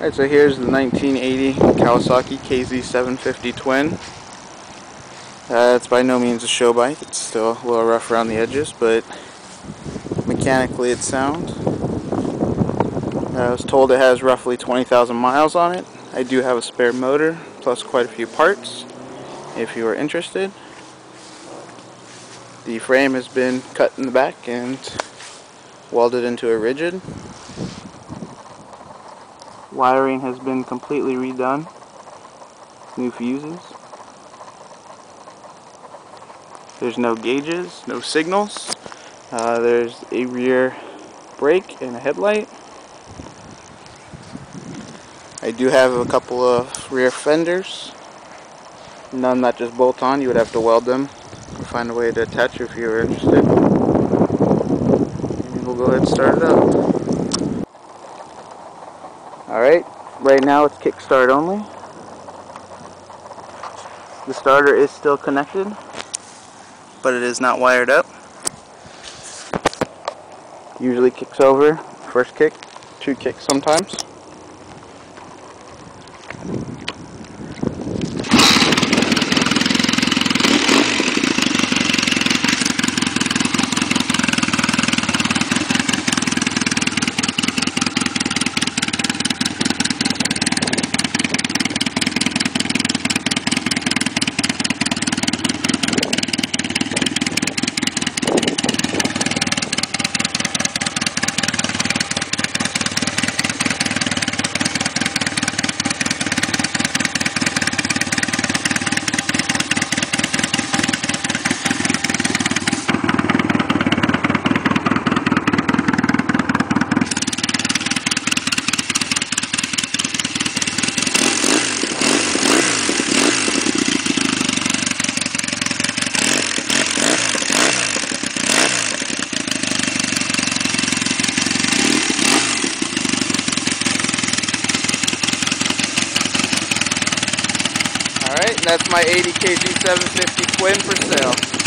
Alright, so here's the 1980 Kawasaki KZ750 Twin. Uh, it's by no means a show bike, it's still a little rough around the edges, but mechanically it's sound. Uh, I was told it has roughly 20,000 miles on it. I do have a spare motor, plus quite a few parts, if you are interested. The frame has been cut in the back and welded into a rigid. Wiring has been completely redone. New fuses. There's no gauges, no signals. Uh, there's a rear brake and a headlight. I do have a couple of rear fenders. None that just bolt on, you would have to weld them. or Find a way to attach if you're interested. And we'll go ahead and start it up. Alright, right now it's kickstart only. The starter is still connected, but it is not wired up. Usually kicks over, first kick, two kicks sometimes. Alright, and that's my 80 KZ 750 twin for sale.